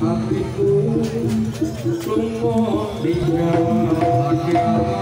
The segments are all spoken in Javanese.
hatiku lunga ninggalake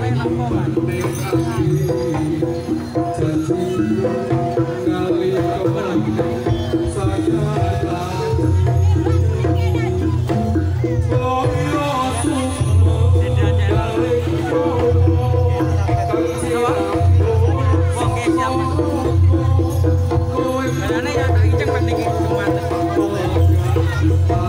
Oh,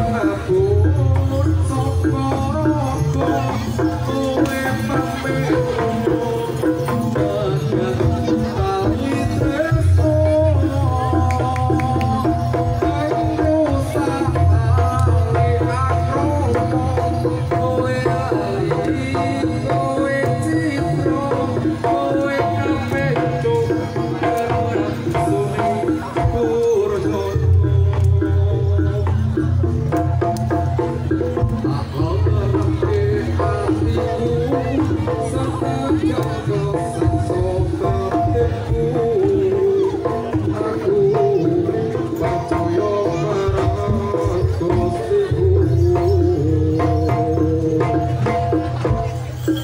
my boy.